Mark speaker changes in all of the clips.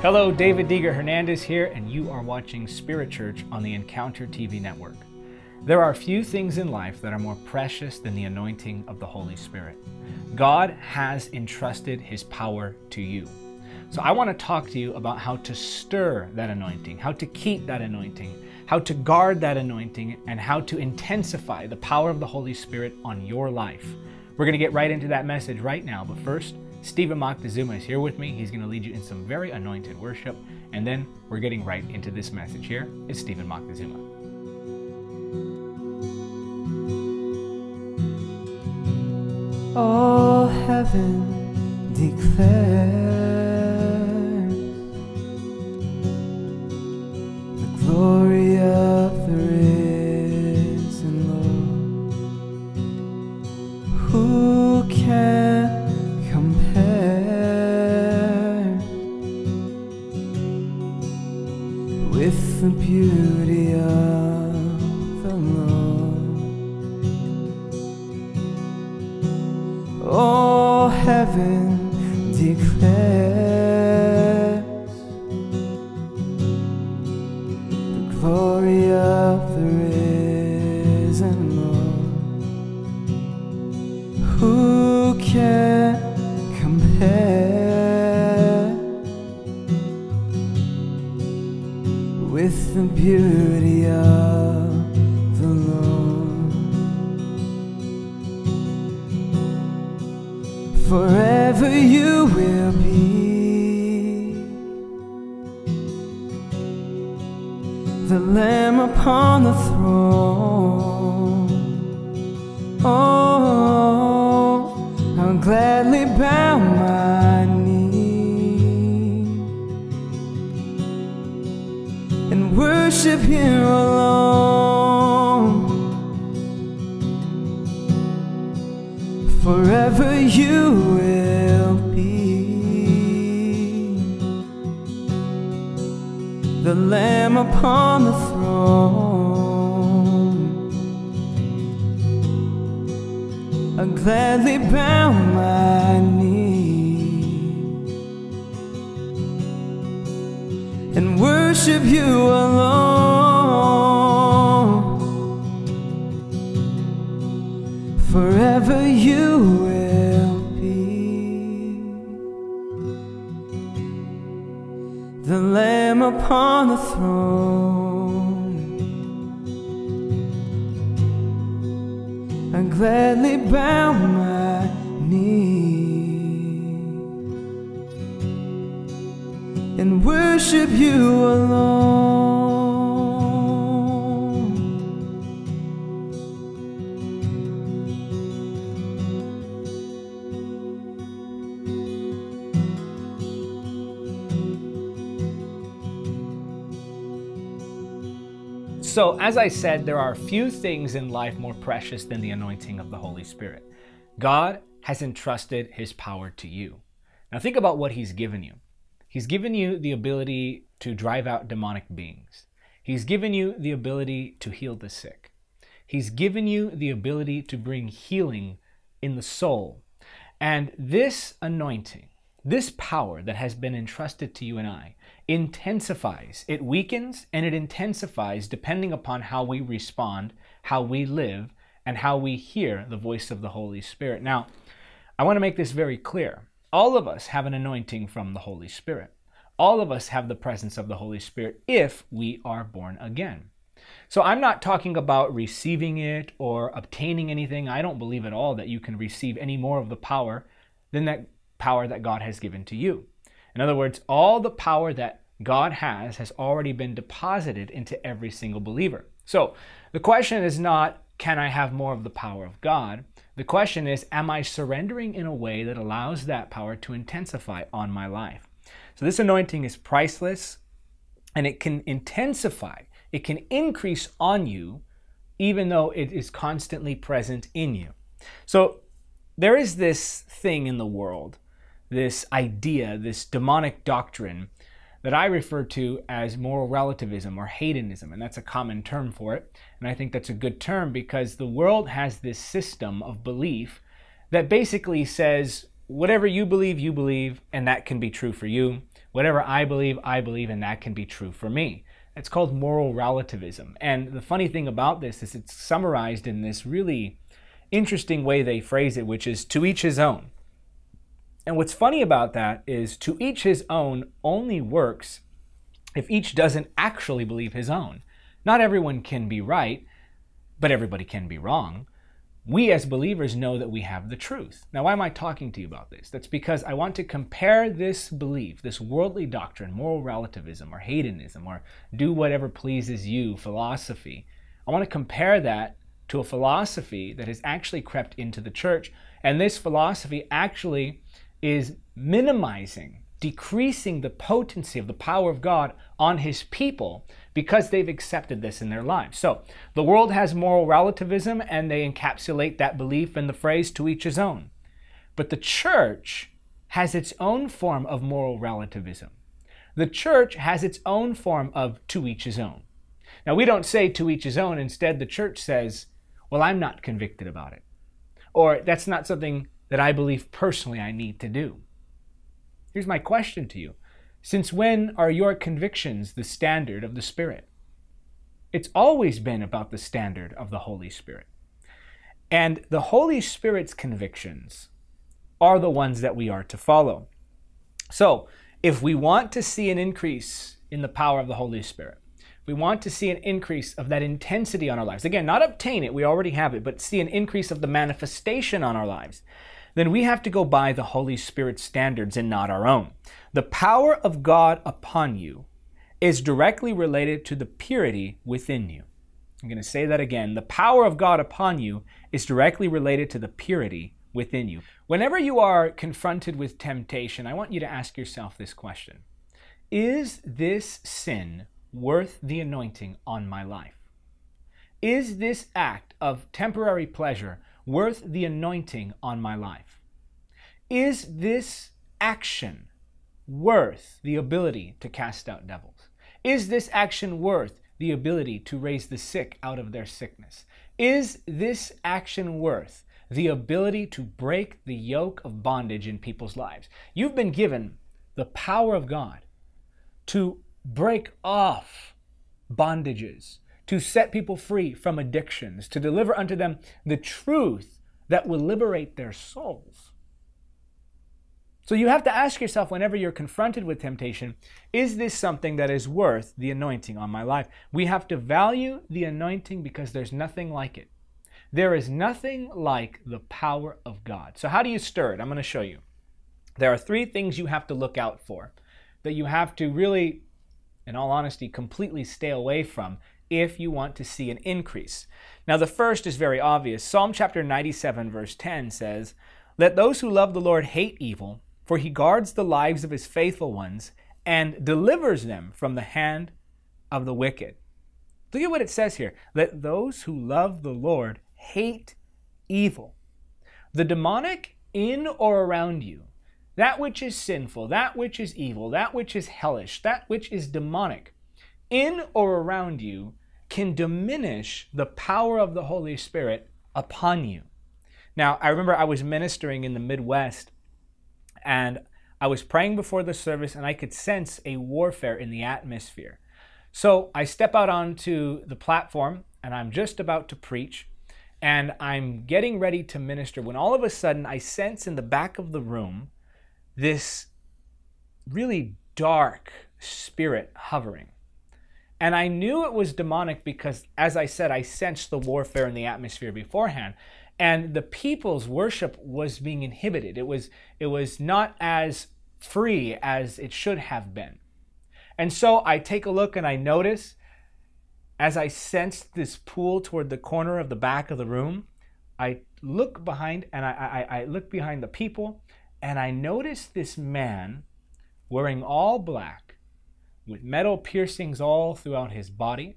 Speaker 1: Hello, David Diga Hernandez here, and you are watching Spirit Church on the Encounter TV network. There are few things in life that are more precious than the anointing of the Holy Spirit. God has entrusted His power to you. So I want to talk to you about how to stir that anointing, how to keep that anointing, how to guard that anointing, and how to intensify the power of the Holy Spirit on your life. We're going to get right into that message right now, but first, Steven Moctezuma is here with me. He's going to lead you in some very anointed worship, and then we're getting right into this message. here. It's Steven Moctezuma.
Speaker 2: All heaven declares the Lamb upon the throne. Oh, I'll gladly bow my knee and worship Him alone. Lamb upon the throne. I gladly bow my knee and worship you alone. Forever you will be the Lamb upon the throne. I gladly bow my knee and worship you alone.
Speaker 1: So, as I said, there are few things in life more precious than the anointing of the Holy Spirit. God has entrusted His power to you. Now, think about what He's given you. He's given you the ability to drive out demonic beings, He's given you the ability to heal the sick, He's given you the ability to bring healing in the soul. And this anointing, this power that has been entrusted to you and I, intensifies. It weakens and it intensifies depending upon how we respond, how we live, and how we hear the voice of the Holy Spirit. Now, I want to make this very clear. All of us have an anointing from the Holy Spirit. All of us have the presence of the Holy Spirit if we are born again. So I'm not talking about receiving it or obtaining anything. I don't believe at all that you can receive any more of the power than that power that God has given to you. In other words, all the power that God has has already been deposited into every single believer. So the question is not, can I have more of the power of God? The question is, am I surrendering in a way that allows that power to intensify on my life? So this anointing is priceless and it can intensify, it can increase on you, even though it is constantly present in you. So there is this thing in the world, this idea, this demonic doctrine that I refer to as moral relativism or hedonism, and that's a common term for it. And I think that's a good term because the world has this system of belief that basically says whatever you believe, you believe, and that can be true for you. whatever I believe, I believe, and that can be true for me. It's called moral relativism. And the funny thing about this is it's summarized in this really interesting way they phrase it, which is to each his own. And what's funny about that is to each his own only works if each doesn't actually believe his own. Not everyone can be right, but everybody can be wrong. We as believers know that we have the truth. Now, why am I talking to you about this? That's because I want to compare this belief, this worldly doctrine, moral relativism, or hedonism, or do whatever pleases you philosophy. I want to compare that to a philosophy that has actually crept into the church. And this philosophy actually is minimizing, decreasing the potency of the power of God on his people because they've accepted this in their lives. So the world has moral relativism and they encapsulate that belief in the phrase to each his own. But the church has its own form of moral relativism. The church has its own form of to each his own. Now, we don't say to each his own. Instead, the church says, well, I'm not convicted about it. Or that's not something that I believe personally I need to do. Here's my question to you Since when are your convictions the standard of the Spirit? It's always been about the standard of the Holy Spirit. And the Holy Spirit's convictions are the ones that we are to follow. So, if we want to see an increase in the power of the Holy Spirit, we want to see an increase of that intensity on our lives. Again, not obtain it, we already have it, but see an increase of the manifestation on our lives. Then we have to go by the Holy Spirit standards and not our own. The power of God upon you is directly related to the purity within you. I'm going to say that again. The power of God upon you is directly related to the purity within you. Whenever you are confronted with temptation, I want you to ask yourself this question Is this sin worth the anointing on my life? Is this act of temporary pleasure worth the anointing on my life? Is this action worth the ability to cast out devils? Is this action worth the ability to raise the sick out of their sickness? Is this action worth the ability to break the yoke of bondage in people's lives? You've been given the power of God to break off bondages, to set people free from addictions, to deliver unto them the truth that will liberate their souls. So you have to ask yourself whenever you're confronted with temptation, is this something that is worth the anointing on my life? We have to value the anointing because there's nothing like it. There is nothing like the power of God. So how do you stir it? I'm going to show you. There are three things you have to look out for that you have to really in all honesty, completely stay away from if you want to see an increase. Now, the first is very obvious. Psalm chapter 97, verse 10 says, Let those who love the Lord hate evil, for he guards the lives of his faithful ones and delivers them from the hand of the wicked. Look at what it says here. Let those who love the Lord hate evil. The demonic in or around you that which is sinful, that which is evil, that which is hellish, that which is demonic, in or around you, can diminish the power of the Holy Spirit upon you. Now, I remember I was ministering in the Midwest and I was praying before the service and I could sense a warfare in the atmosphere. So I step out onto the platform and I'm just about to preach and I'm getting ready to minister when all of a sudden I sense in the back of the room this really dark spirit hovering. And I knew it was demonic because, as I said, I sensed the warfare in the atmosphere beforehand. And the people's worship was being inhibited. It was, it was not as free as it should have been. And so I take a look and I notice as I sensed this pull toward the corner of the back of the room, I look behind and I, I, I look behind the people and I notice this man wearing all black with metal piercings all throughout his body.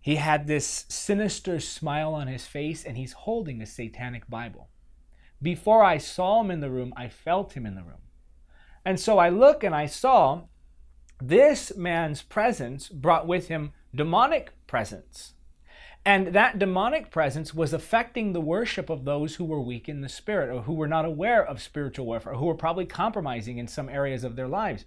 Speaker 1: He had this sinister smile on his face, and he's holding a satanic Bible. Before I saw him in the room, I felt him in the room. And so I look and I saw this man's presence brought with him demonic presence. And that demonic presence was affecting the worship of those who were weak in the spirit or who were not aware of spiritual warfare, who were probably compromising in some areas of their lives.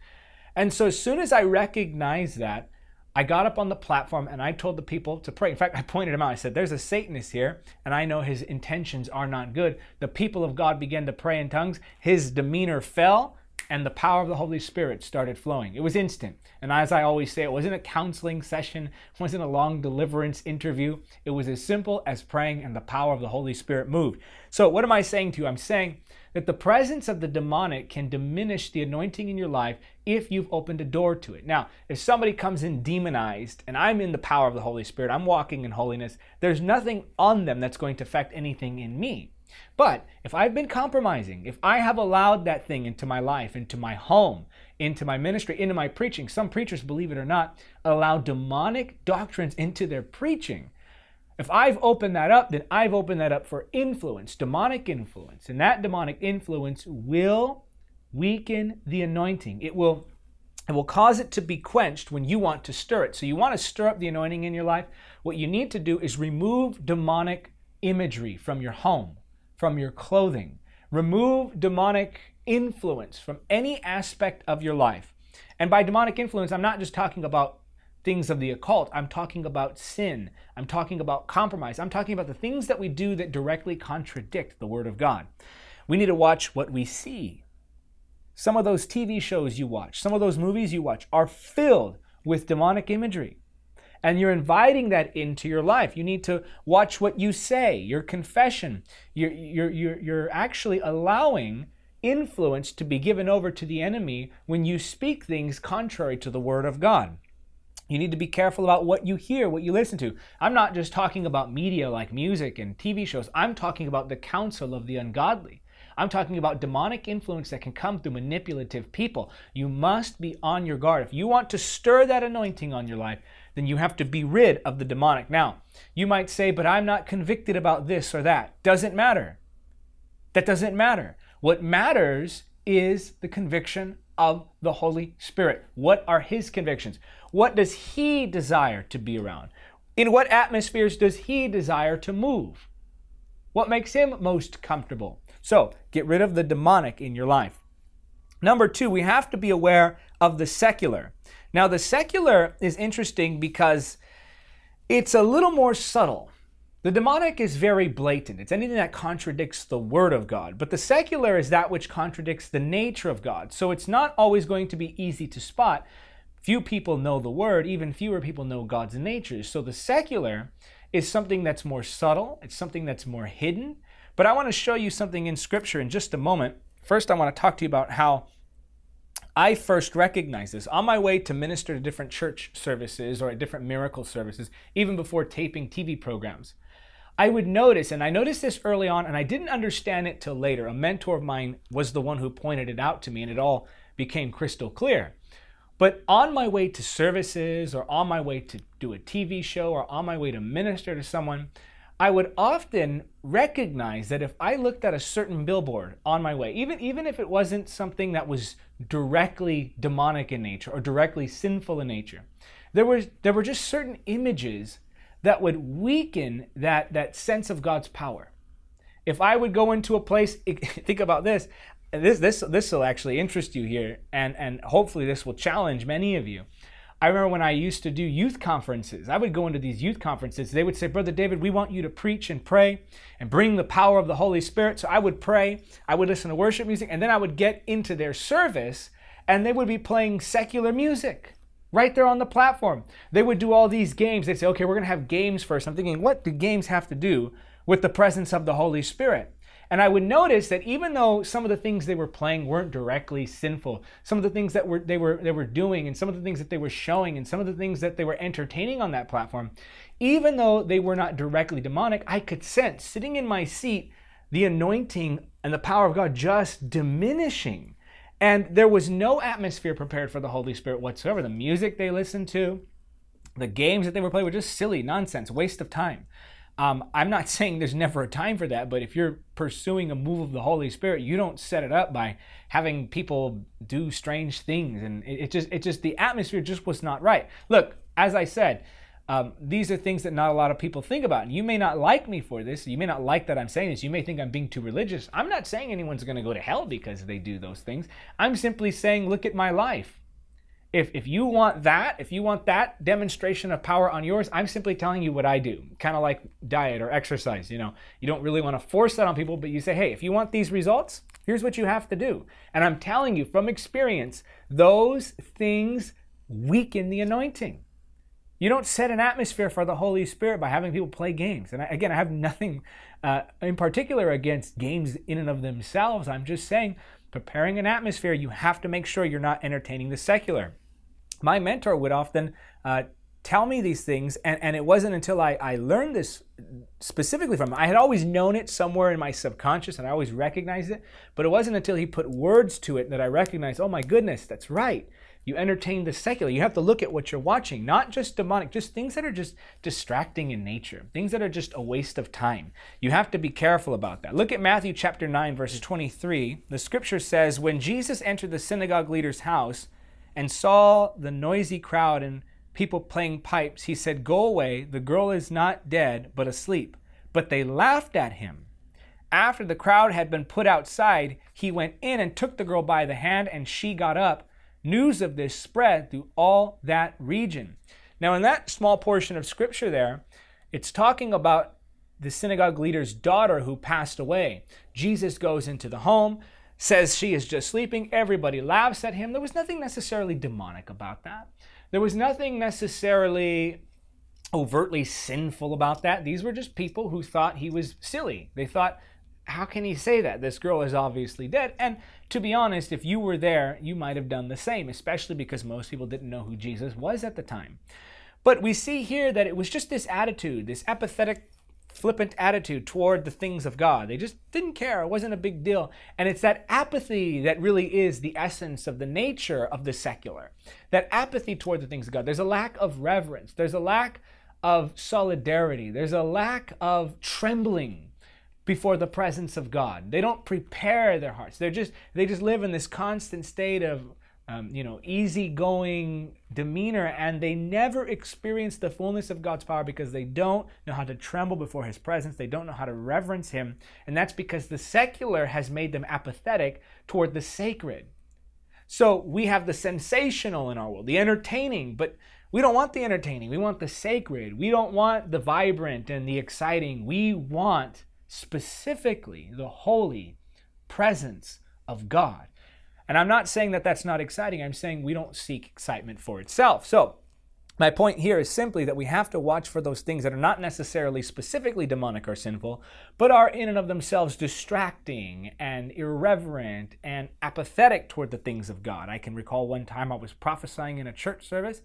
Speaker 1: And so as soon as I recognized that, I got up on the platform and I told the people to pray. In fact, I pointed him out. I said, There's a Satanist here, and I know his intentions are not good. The people of God began to pray in tongues. His demeanor fell, and the power of the Holy Spirit started flowing. It was instant. And as I always say, it wasn't a counseling session, it wasn't a long deliverance interview. It was as simple as praying, and the power of the Holy Spirit moved. So, what am I saying to you? I'm saying that the presence of the demonic can diminish the anointing in your life if you've opened a door to it. Now, if somebody comes in demonized and I'm in the power of the Holy Spirit, I'm walking in holiness, there's nothing on them that's going to affect anything in me. But if I've been compromising, if I have allowed that thing into my life, into my home, into my ministry, into my preaching, some preachers, believe it or not, allow demonic doctrines into their preaching if I've opened that up, then I've opened that up for influence, demonic influence. And that demonic influence will weaken the anointing. It will it will cause it to be quenched when you want to stir it. So you want to stir up the anointing in your life. What you need to do is remove demonic imagery from your home, from your clothing. Remove demonic influence from any aspect of your life. And by demonic influence, I'm not just talking about things of the occult. I'm talking about sin. I'm talking about compromise. I'm talking about the things that we do that directly contradict the Word of God. We need to watch what we see. Some of those TV shows you watch, some of those movies you watch are filled with demonic imagery. And you're inviting that into your life. You need to watch what you say, your confession. You're, you're, you're, you're actually allowing influence to be given over to the enemy when you speak things contrary to the Word of God. You need to be careful about what you hear, what you listen to. I'm not just talking about media like music and TV shows. I'm talking about the counsel of the ungodly. I'm talking about demonic influence that can come through manipulative people. You must be on your guard. If you want to stir that anointing on your life, then you have to be rid of the demonic. Now, you might say, but I'm not convicted about this or that. Doesn't matter. That doesn't matter. What matters is the conviction of the Holy Spirit. What are His convictions? What does he desire to be around? In what atmospheres does he desire to move? What makes him most comfortable? So, get rid of the demonic in your life. Number two, we have to be aware of the secular. Now, the secular is interesting because it's a little more subtle. The demonic is very blatant. It's anything that contradicts the word of God. But the secular is that which contradicts the nature of God. So it's not always going to be easy to spot Few people know the word, even fewer people know God's nature. So the secular is something that's more subtle, it's something that's more hidden. But I want to show you something in Scripture in just a moment. First, I want to talk to you about how I first recognized this on my way to minister to different church services or at different miracle services, even before taping TV programs. I would notice, and I noticed this early on, and I didn't understand it till later. A mentor of mine was the one who pointed it out to me, and it all became crystal clear. But on my way to services or on my way to do a TV show or on my way to minister to someone, I would often recognize that if I looked at a certain billboard on my way, even, even if it wasn't something that was directly demonic in nature or directly sinful in nature, there, was, there were just certain images that would weaken that, that sense of God's power. If I would go into a place, think about this, this this this will actually interest you here, and and hopefully this will challenge many of you. I remember when I used to do youth conferences. I would go into these youth conferences. They would say, Brother David, we want you to preach and pray and bring the power of the Holy Spirit. So I would pray, I would listen to worship music, and then I would get into their service and they would be playing secular music right there on the platform. They would do all these games. They'd say, okay, we're going to have games first. I'm thinking, what do games have to do with the presence of the Holy Spirit? And I would notice that even though some of the things they were playing weren't directly sinful, some of the things that were they were they were doing and some of the things that they were showing and some of the things that they were entertaining on that platform, even though they were not directly demonic, I could sense sitting in my seat the anointing and the power of God just diminishing. And there was no atmosphere prepared for the Holy Spirit whatsoever. The music they listened to, the games that they were playing were just silly nonsense, waste of time. Um, I'm not saying there's never a time for that, but if you're pursuing a move of the Holy Spirit, you don't set it up by having people do strange things, and it, it just it just the atmosphere just was not right. Look, as I said, um, these are things that not a lot of people think about. And you may not like me for this. You may not like that I'm saying this. You may think I'm being too religious. I'm not saying anyone's going to go to hell because they do those things. I'm simply saying, look at my life. If, if you want that, if you want that demonstration of power on yours, I'm simply telling you what I do. Kind of like diet or exercise, you know. You don't really want to force that on people, but you say, hey, if you want these results, here's what you have to do. And I'm telling you from experience, those things weaken the anointing. You don't set an atmosphere for the Holy Spirit by having people play games. And I, again, I have nothing uh, in particular against games in and of themselves. I'm just saying, preparing an atmosphere, you have to make sure you're not entertaining the secular. My mentor would often uh, tell me these things, and, and it wasn't until I, I learned this specifically from him. I had always known it somewhere in my subconscious, and I always recognized it, but it wasn't until he put words to it that I recognized, oh my goodness, that's right. You entertain the secular. You have to look at what you're watching, not just demonic, just things that are just distracting in nature, things that are just a waste of time. You have to be careful about that. Look at Matthew chapter 9, verses 23. The scripture says, When Jesus entered the synagogue leader's house and saw the noisy crowd and people playing pipes, he said, Go away, the girl is not dead, but asleep. But they laughed at him. After the crowd had been put outside, he went in and took the girl by the hand, and she got up. News of this spread through all that region. Now, in that small portion of scripture there, it's talking about the synagogue leader's daughter who passed away. Jesus goes into the home, says she is just sleeping. Everybody laughs at him. There was nothing necessarily demonic about that. There was nothing necessarily overtly sinful about that. These were just people who thought he was silly. They thought, how can he say that? This girl is obviously dead. And to be honest, if you were there, you might have done the same, especially because most people didn't know who Jesus was at the time. But we see here that it was just this attitude, this apathetic, flippant attitude toward the things of God. They just didn't care. It wasn't a big deal. And it's that apathy that really is the essence of the nature of the secular. That apathy toward the things of God. There's a lack of reverence, there's a lack of solidarity, there's a lack of trembling before the presence of God. They don't prepare their hearts. They're just they just live in this constant state of um, you know easygoing demeanor, and they never experience the fullness of God's power because they don't know how to tremble before His presence. They don't know how to reverence Him, and that's because the secular has made them apathetic toward the sacred. So we have the sensational in our world, the entertaining, but we don't want the entertaining. We want the sacred. We don't want the vibrant and the exciting. We want specifically the holy presence of God. And I'm not saying that that's not exciting. I'm saying we don't seek excitement for itself. So, my point here is simply that we have to watch for those things that are not necessarily specifically demonic or sinful, but are in and of themselves distracting and irreverent and apathetic toward the things of God. I can recall one time I was prophesying in a church service,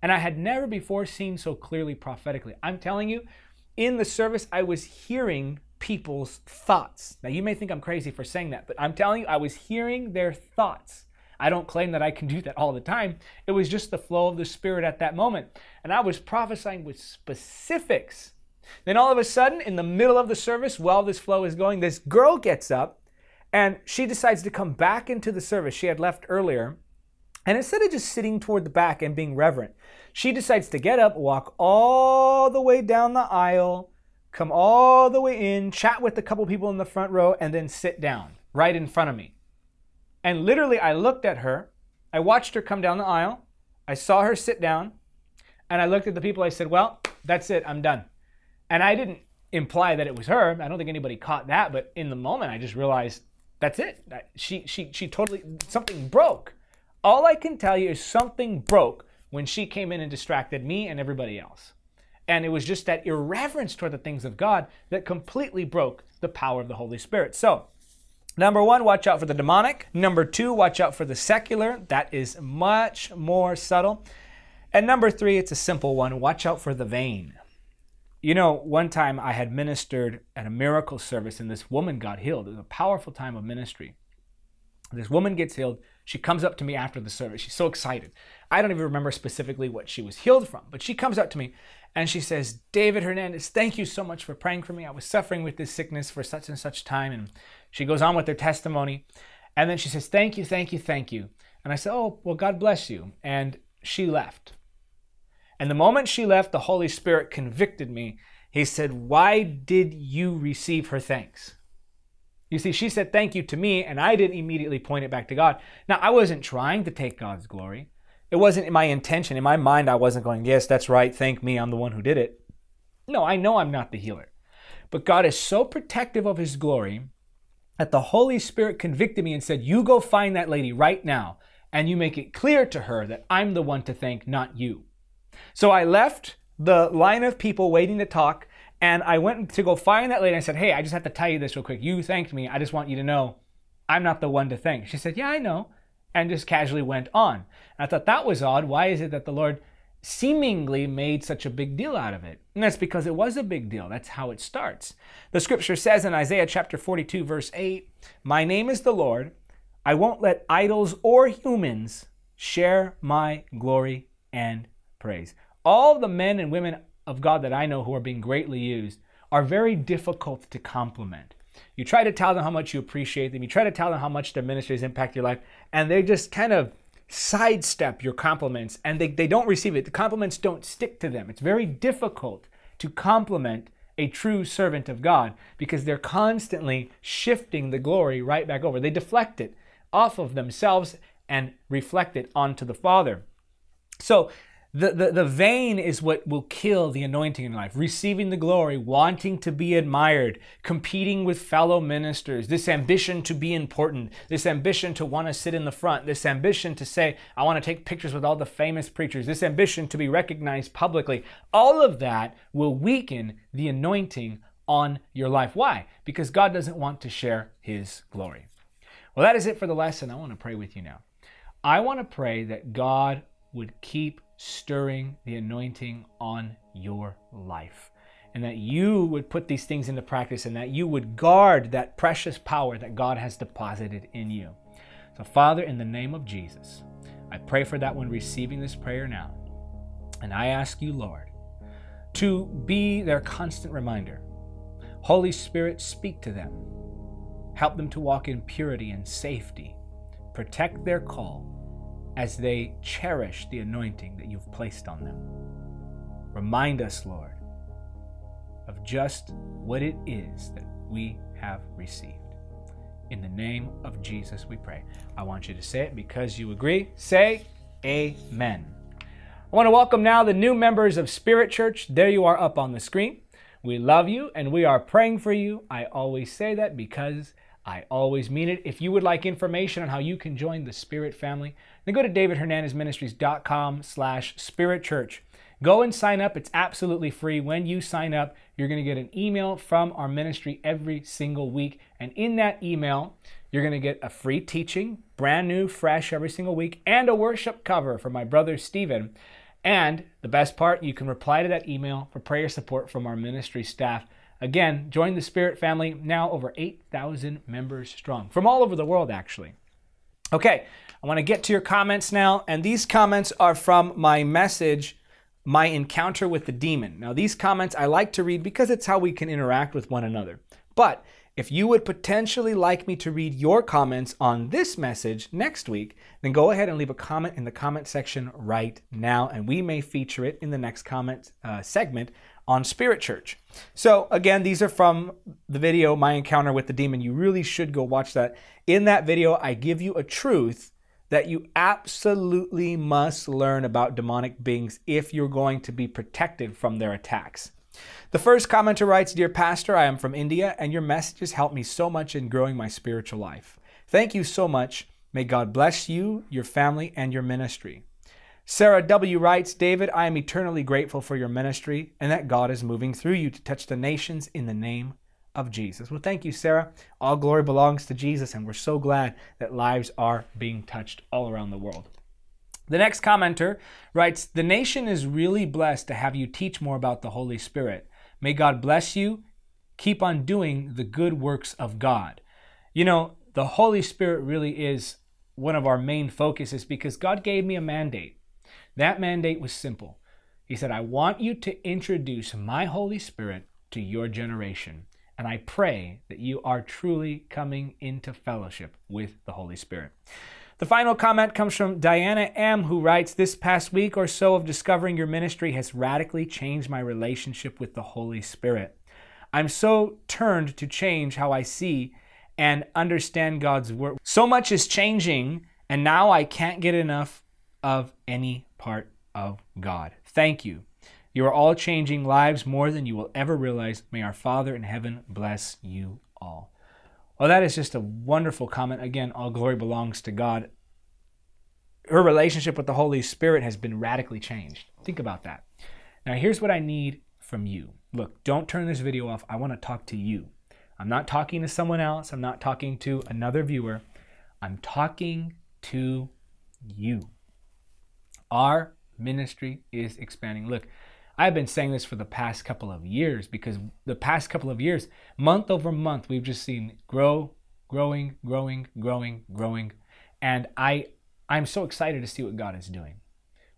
Speaker 1: and I had never before seen so clearly prophetically. I'm telling you, in the service, I was hearing people's thoughts. Now, you may think I'm crazy for saying that, but I'm telling you, I was hearing their thoughts. I don't claim that I can do that all the time. It was just the flow of the Spirit at that moment. And I was prophesying with specifics. Then all of a sudden, in the middle of the service, while this flow is going, this girl gets up and she decides to come back into the service. She had left earlier. And instead of just sitting toward the back and being reverent, she decides to get up, walk all the way down the aisle, come all the way in, chat with a couple people in the front row, and then sit down right in front of me. And literally, I looked at her, I watched her come down the aisle, I saw her sit down, and I looked at the people. I said, Well, that's it, I'm done. And I didn't imply that it was her. I don't think anybody caught that, but in the moment, I just realized that's it. She, she, she totally, something broke. All I can tell you is something broke when she came in and distracted me and everybody else. And it was just that irreverence toward the things of God that completely broke the power of the Holy Spirit. So, number one, watch out for the demonic. Number two, watch out for the secular. That is much more subtle. And number three, it's a simple one watch out for the vain. You know, one time I had ministered at a miracle service and this woman got healed. It was a powerful time of ministry. This woman gets healed. She comes up to me after the service. She's so excited. I don't even remember specifically what she was healed from, but she comes up to me and she says, David Hernandez, thank you so much for praying for me. I was suffering with this sickness for such and such time. And she goes on with her testimony. And then she says, Thank you, thank you, thank you. And I said, Oh, well, God bless you. And she left. And the moment she left, the Holy Spirit convicted me. He said, Why did you receive her thanks? You see, she said thank you to me, and I didn't immediately point it back to God. Now, I wasn't trying to take God's glory. It wasn't my intention. In my mind, I wasn't going, yes, that's right. Thank me. I'm the one who did it. No, I know I'm not the healer. But God is so protective of his glory that the Holy Spirit convicted me and said, You go find that lady right now and you make it clear to her that I'm the one to thank, not you. So I left the line of people waiting to talk and I went to go find that lady and I said, Hey, I just have to tell you this real quick. You thanked me. I just want you to know I'm not the one to thank. She said, Yeah, I know. And just casually went on. I thought that was odd. Why is it that the Lord seemingly made such a big deal out of it? And that's because it was a big deal. That's how it starts. The scripture says in Isaiah chapter 42, verse 8, My name is the Lord. I won't let idols or humans share my glory and praise. All the men and women of God that I know who are being greatly used are very difficult to compliment. You try to tell them how much you appreciate them, you try to tell them how much their ministries impact your life, and they just kind of sidestep your compliments and they, they don't receive it. The compliments don't stick to them. It's very difficult to compliment a true servant of God because they're constantly shifting the glory right back over. They deflect it off of themselves and reflect it onto the Father. So the, the, the vain is what will kill the anointing in life. Receiving the glory, wanting to be admired, competing with fellow ministers, this ambition to be important, this ambition to want to sit in the front, this ambition to say, I want to take pictures with all the famous preachers, this ambition to be recognized publicly. All of that will weaken the anointing on your life. Why? Because God doesn't want to share his glory. Well, that is it for the lesson. I want to pray with you now. I want to pray that God would keep stirring the anointing on your life. And that you would put these things into practice and that you would guard that precious power that God has deposited in you. So, Father, in the name of Jesus, I pray for that one receiving this prayer now. And I ask you, Lord, to be their constant reminder. Holy Spirit, speak to them. Help them to walk in purity and safety. Protect their call as they cherish the anointing that you've placed on them. Remind us, Lord, of just what it is that we have received. In the name of Jesus, we pray. I want you to say it because you agree. Say, Amen. I want to welcome now the new members of Spirit Church. There you are up on the screen. We love you and we are praying for you. I always say that because I always mean it. If you would like information on how you can join the Spirit family, then go to davidhernandezministries.com slash spirit church. Go and sign up. It's absolutely free. When you sign up, you're going to get an email from our ministry every single week. And in that email, you're going to get a free teaching, brand new, fresh every single week, and a worship cover from my brother Steven. And the best part, you can reply to that email for prayer support from our ministry staff Again, join the Spirit family, now over 8,000 members strong, from all over the world, actually. Okay, I want to get to your comments now, and these comments are from my message, My Encounter with the Demon. Now, these comments I like to read because it's how we can interact with one another. But if you would potentially like me to read your comments on this message next week, then go ahead and leave a comment in the comment section right now, and we may feature it in the next comment uh, segment on Spirit Church. So, again, these are from the video, My Encounter with the Demon. You really should go watch that. In that video, I give you a truth that you absolutely must learn about demonic beings if you're going to be protected from their attacks. The first commenter writes Dear Pastor, I am from India, and your messages help me so much in growing my spiritual life. Thank you so much. May God bless you, your family, and your ministry. Sarah W. writes David, I am eternally grateful for your ministry and that God is moving through you to touch the nations in the name of Jesus. Well, thank you, Sarah. All glory belongs to Jesus, and we're so glad that lives are being touched all around the world. The next commenter writes The nation is really blessed to have you teach more about the Holy Spirit. May God bless you. Keep on doing the good works of God. You know, the Holy Spirit really is one of our main focuses because God gave me a mandate. That mandate was simple. He said, I want you to introduce my Holy Spirit to your generation. And I pray that you are truly coming into fellowship with the Holy Spirit. The final comment comes from Diana M., who writes This past week or so of discovering your ministry has radically changed my relationship with the Holy Spirit. I'm so turned to change how I see and understand God's word. So much is changing, and now I can't get enough of any part of God. Thank you. You are all changing lives more than you will ever realize. May our Father in heaven bless you all. Well, that is just a wonderful comment. Again, all glory belongs to God. Her relationship with the Holy Spirit has been radically changed. Think about that. Now, here's what I need from you. Look, don't turn this video off. I want to talk to you. I'm not talking to someone else. I'm not talking to another viewer. I'm talking to you. Our ministry is expanding. Look, I've been saying this for the past couple of years because the past couple of years, month over month, we've just seen grow, growing, growing, growing, growing. And I I'm so excited to see what God is doing.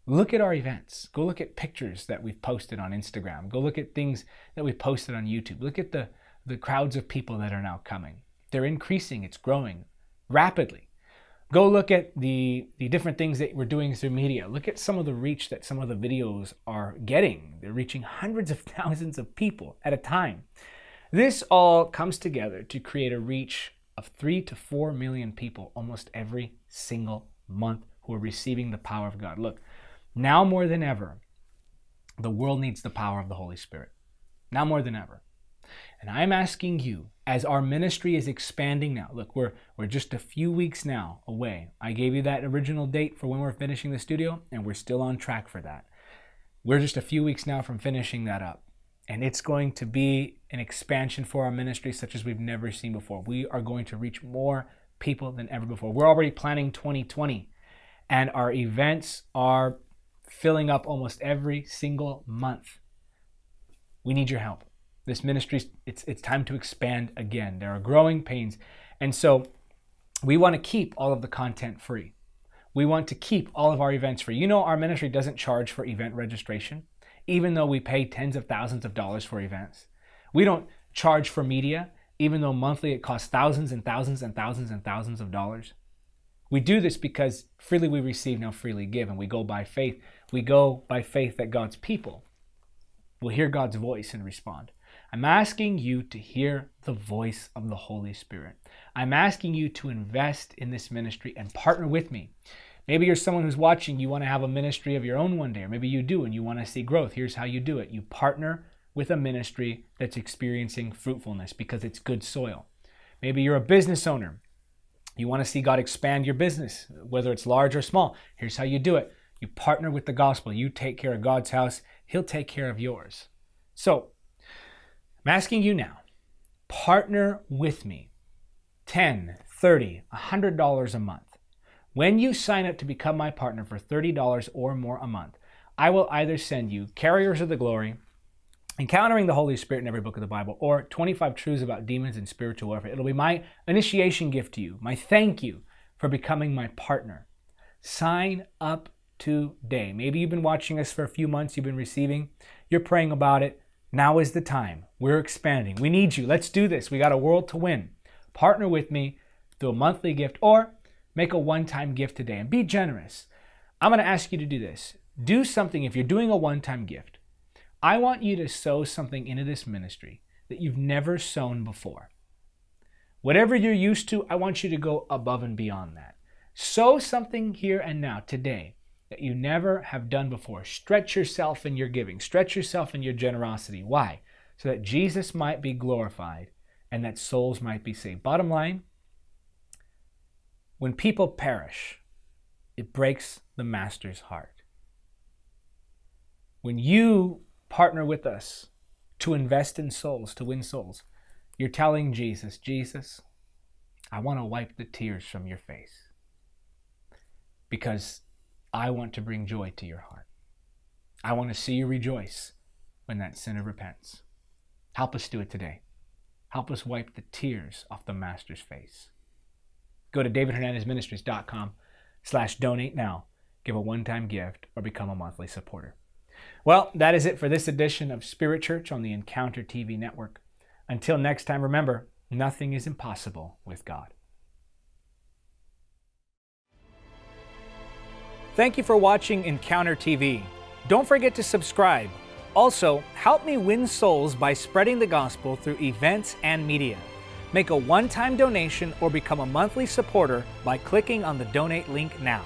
Speaker 1: Look at our events. Go look at pictures that we've posted on Instagram. Go look at things that we've posted on YouTube. Look at the, the crowds of people that are now coming. They're increasing, it's growing rapidly. Go look at the, the different things that we're doing through media. Look at some of the reach that some of the videos are getting. They're reaching hundreds of thousands of people at a time. This all comes together to create a reach of three to four million people almost every single month who are receiving the power of God. Look, now more than ever, the world needs the power of the Holy Spirit. Now more than ever. And I'm asking you, as our ministry is expanding now, look, we're, we're just a few weeks now away. I gave you that original date for when we're finishing the studio, and we're still on track for that. We're just a few weeks now from finishing that up. And it's going to be an expansion for our ministry such as we've never seen before. We are going to reach more people than ever before. We're already planning 2020, and our events are filling up almost every single month. We need your help this ministry it's it's time to expand again. There are growing pains. And so we want to keep all of the content free. We want to keep all of our events free. You know our ministry doesn't charge for event registration even though we pay tens of thousands of dollars for events. We don't charge for media even though monthly it costs thousands and thousands and thousands and thousands of dollars. We do this because freely we receive now freely give and we go by faith. We go by faith that god's people will hear god's voice and respond I'm asking you to hear the voice of the Holy Spirit. I'm asking you to invest in this ministry and partner with me. Maybe you're someone who's watching, you want to have a ministry of your own one day, or maybe you do and you want to see growth. Here's how you do it you partner with a ministry that's experiencing fruitfulness because it's good soil. Maybe you're a business owner. You want to see God expand your business, whether it's large or small. Here's how you do it you partner with the gospel. You take care of God's house, He'll take care of yours. So, I'm asking you now, partner with me. 10, 30, $100 a month. When you sign up to become my partner for $30 or more a month, I will either send you Carriers of the Glory, Encountering the Holy Spirit in every book of the Bible, or 25 Truths about Demons and Spiritual Warfare. It'll be my initiation gift to you, my thank you for becoming my partner. Sign up today. Maybe you've been watching us for a few months, you've been receiving, you're praying about it. Now is the time. We're expanding. We need you. Let's do this. We got a world to win. Partner with me through a monthly gift or make a one time gift today and be generous. I'm going to ask you to do this. Do something if you're doing a one time gift. I want you to sow something into this ministry that you've never sown before. Whatever you're used to, I want you to go above and beyond that. Sow something here and now, today, that you never have done before. Stretch yourself in your giving, stretch yourself in your generosity. Why? So that Jesus might be glorified and that souls might be saved. Bottom line, when people perish, it breaks the master's heart. When you partner with us to invest in souls, to win souls, you're telling Jesus, Jesus, I want to wipe the tears from your face. Because I want to bring joy to your heart. I want to see you rejoice when that sinner repents. Help us do it today. Help us wipe the tears off the Master's face. Go to davidhernandezministries.com slash donate now. Give a one-time gift or become a monthly supporter. Well, that is it for this edition of Spirit Church on the Encounter TV network. Until next time, remember, nothing is impossible with God. Thank you for watching Encounter TV. Don't forget to subscribe. Also, help me win souls by spreading the gospel through events and media. Make a one time donation or become a monthly supporter by clicking on the donate link now.